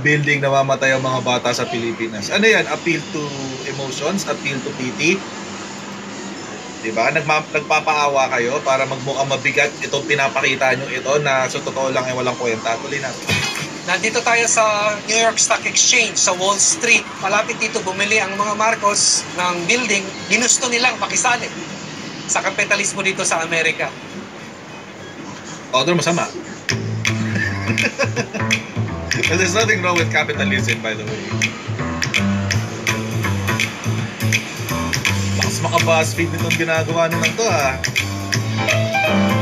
building na mamatay ang mga bata sa Pilipinas. Ano yan? Appeal to emotions? Appeal to pity? Diba? Nagma- nagpapaawa kayo para magmukhang mabigat itong pinapakita nyo ito na sa totoo lang ay walang kwenta. Tuloy natin. Nandito tayo sa New York Stock Exchange sa Wall Street. Malapit dito bumili ang mga Marcos ng building. Ginusto nilang makisali sa kapitalismo dito sa Amerika. O, doon masama. Well, there's nothing wrong with capitalism, by the way. Lakas maka-buzzfeed nitong ginagawa nila to, ah.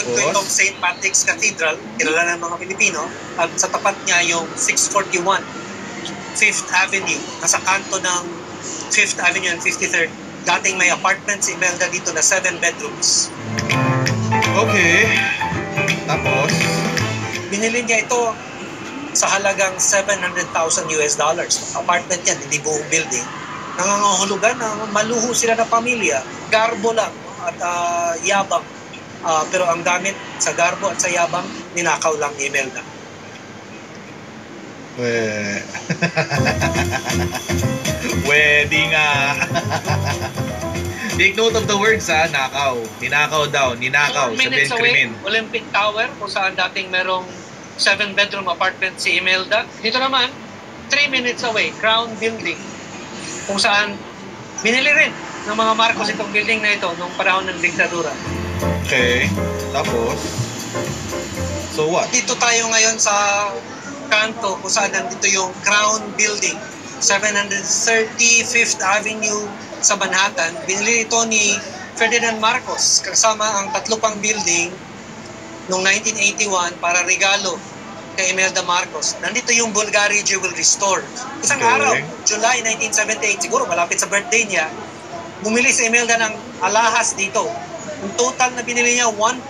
Tapos? itong St. Patrick's Cathedral, kilala ng mga Pilipino, at sa tapat niya yung 641 Fifth Avenue, nasa kanto ng Fifth Avenue and 53rd. Dating may apartment si Imelda dito na 7 bedrooms. Okay. Tapos, Binili niya ito sa halagang 700,000 US dollars. Apartment yan, hindi buong building. Nangangahulugan na maluho sila na pamilya. Garbo lang at ah, yabang. Ah, pero ang gamit sa garbo at sa yabang, ninakaw lang ni Imelda. we... Pwede nga. Take note of the words ha, nakaw. Ninakaw daw, ninakaw. Four Sabihin krimen. Olympic Tower, kung saan dating merong seven-bedroom apartment si Imelda. Dito naman, three minutes away, Crown Building, kung saan binili rin ng mga Marcos itong building na ito nung panahon ng diktadura. Okay. Tapos, so what? Dito tayo ngayon sa kanto kung saan nandito yung Crown Building, 735th Avenue sa Manhattan. Binili ito ni Ferdinand Marcos kasama ang tatlo pang building noong 1981 para regalo kay Imelda Marcos. Nandito yung Bulgari Jewelry Store. Isang Okay. araw, July 1978, siguro malapit sa birthday niya, bumili si Imelda ng alahas dito. Ang total na binili niya, 1.4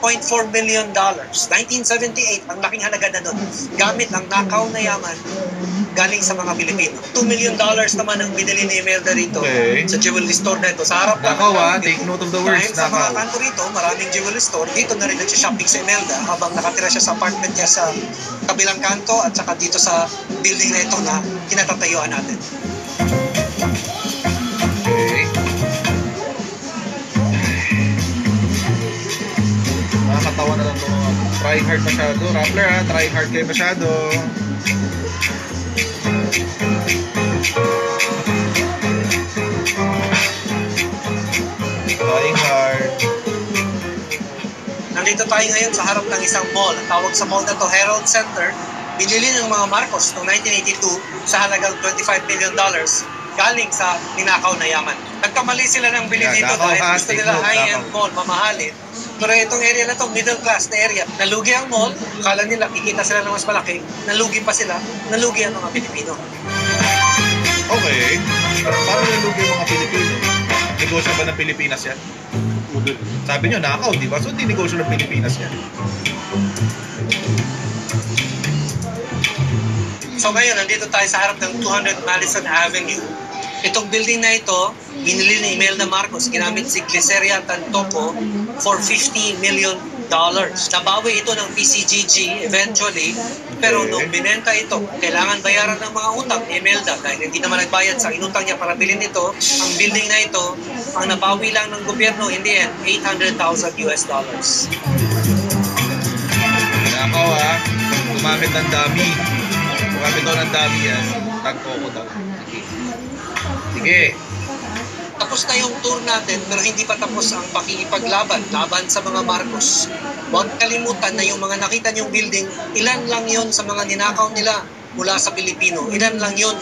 million dollars. 1978, ang laking halaga na doon. Gamit ang nakaw na yaman galing sa mga Pilipino. 2 million dollars naman ang binili ni Imelda rito Okay. sa jewelry store na ito. Sa harap ng Nakaw ah, take note of the words, Dahil sa mga kanto rito, maraming jewelry store. Dito na rin nagsishopping si Imelda habang nakatira siya sa apartment niya sa kabilang kanto at saka dito sa building na ito na kinatatayuan natin. Nakakatawa na lang ito. Try hard masyado. Rappler ha, try hard kayo masyado. Trying hard. Nandito tayo ngayon sa harap ng isang mall. Ang tawag sa mall na to Herald Center. Binili ng mga Marcos noong 1982 sa halagang 25 million dollars galing sa ninakaw na yaman. Nagkamali sila ng bili Yeah, dito dahil gusto nila high-end mall, mamahalin. Pero itong area na to, middle class na area. Nalugi ang mall, kala nila kikita sila ng mas malaki. Nalugi pa sila, nalugi ang mga Pilipino. Okay. Paano nalugi yung mga Pilipino? Negosyo ba ng Pilipinas yan? Sabi nyo, nakaw, di ba? So, hindi negosyo ng Pilipinas yan. So ngayon, nandito tayo sa harap ng 200 Madison Avenue. Itong building na ito, binili ni Imelda Marcos, ginamit si Glyceria Tantoco for 50 million dollars. Nabawi ito ng PCGG eventually, pero nung binenta ito, kailangan bayaran ng mga utang ni Imelda dahil hindi naman nagbayad sa inutang niya para bilhin ito. Ang building na ito, ang nabawi lang ng gobyerno in the end, 800,000 US dollars. Nakaw ha, gumamit ng dami. Gumamit daw ng dami yan. Tagpo ko daw. Sige. Tapos na yung tour natin pero hindi pa tapos ang pakikipaglaban laban sa mga Marcos. Huwag kalimutan na yung mga nakita niyong building, ilan lang yon sa mga ninakaw nila mula sa Pilipino. Ilan lang yon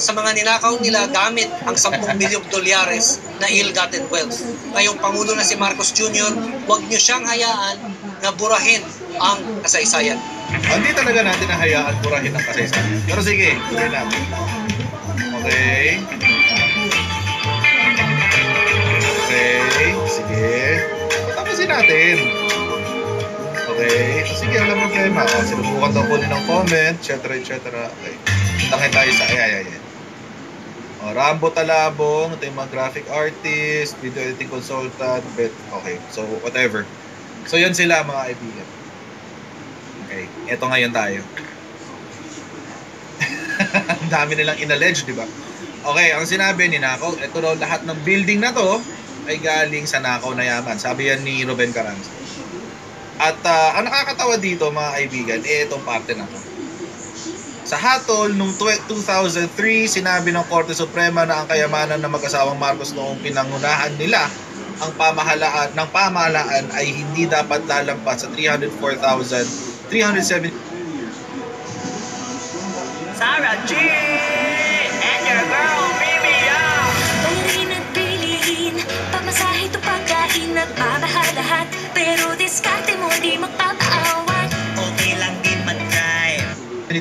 sa mga ninakaw nila gamit ang 10 milyong dolyares na ill-gotten wealth. Ngayong Pangulo na si Marcos Jr., huwag niyo siyang hayaan na burahin ang kasaysayan. Hindi talaga natin nahayaan burahin ang kasaysayan. Pero sige, tuloy natin. Okay. Natin. Okay. So, sige, wala problema. O, sinubukan daw kunin ng comment, etc. etc. Okay. Tangin tayo sa... Ay, ay, ay. O, Rambo Talabong, ito yung mga graphic artist, video editing consultant, bet, okay. So, whatever. So, yun sila mga kaibigan. Okay. Ito ngayon tayo. Ang dami nilang inallege, di ba? Okay, ang sinabi ni Nakaw, ito daw lahat ng building na to ay galing sa Nakaw na yaman. Sabi yan ni Ruben Carranza. At ah, ang nakakatawa dito mga kaibigan, eh itong parte na to. Sa hatol, twe- 2003, sinabi ng Korte Suprema na ang kayamanan ng mag-asawang Marcos noong pinangunahan nila ang pamahalaan ng pamahalaan ay hindi dapat lalampas sa 304,370 Sarah G!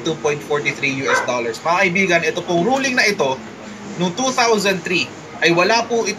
22.43 US dollars. Mga kaibigan, ito pong ruling na ito, noong 2003, ay wala po ito